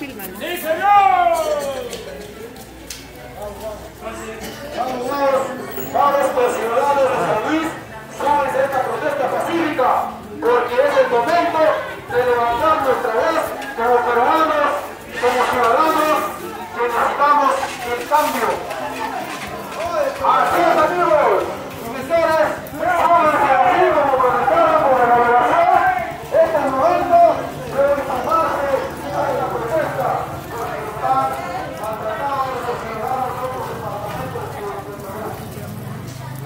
¡Sí, señor! Vamos, vamos. Vamos, los ciudadanos de San Luis, súbanse esta protesta pacífica, porque es el momento de levantar nuestra voz como peruanos, como ciudadanos, que necesitamos el cambio. ¡Así es!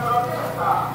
para apertar.